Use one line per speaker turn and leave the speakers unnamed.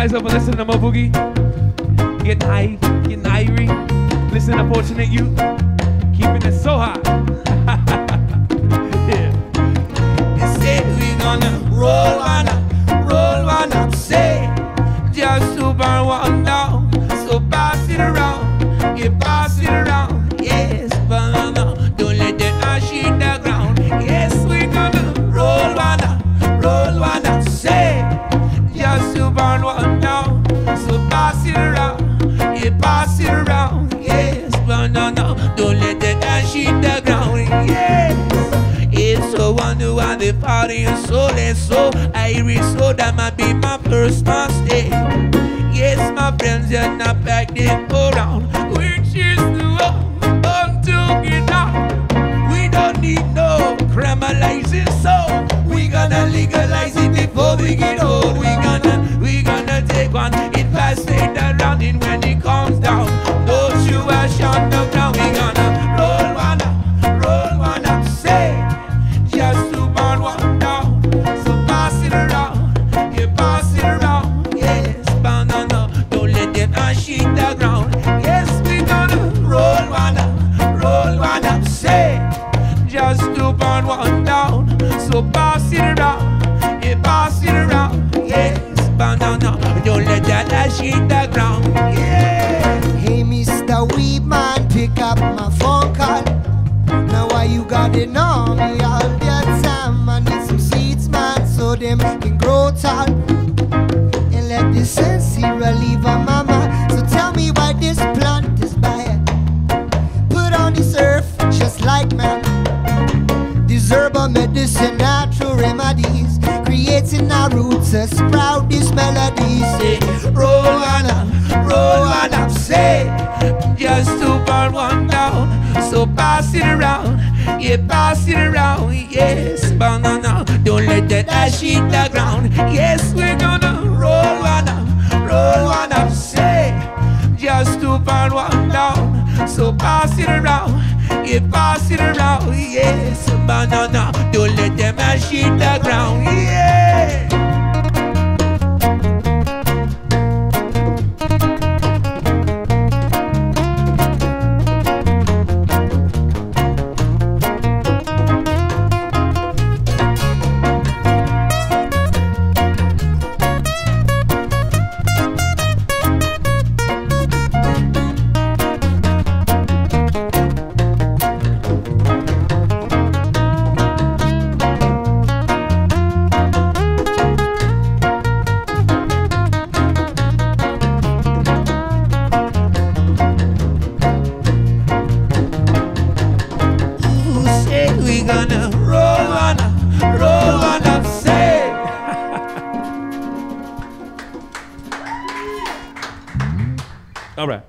you guys ever listen to MoBoogie? Getting high, getting irie. Listen to Fortunate Youth. Keeping it so high.
pass it around, yes, but no, no, don't let the ash hit the ground, yes. It's so wonder why the party is so and so Irish so that might be my first mistake. Yes, my friends are not back there just to burn one down. So pass it around, you pass it around. Yes, banana, don't let that ash hit the ground. Yeah.
Hey, Mr. Weedman, pick up my phone call. Now why you got it on me all the time? I need some seeds, man, so them can grow tall. And let the sensi relieve my mind. So tell me why this plant is bad. Put on this earth just like man. Medicine, natural remedies, creating our roots to sprout these melodies.
say, roll one up, roll one up, say, just to burn one down. So pass it around, yeah, pass it around, yes, banana. Don't let that ash hit the ground. Yes, we're gonna roll one up, roll one up, say, just to burn one down. So pass it around, yeah, pass it around, yes, banana. Don't let them ash hit the ground, roll one up, roll one up, say.
All right.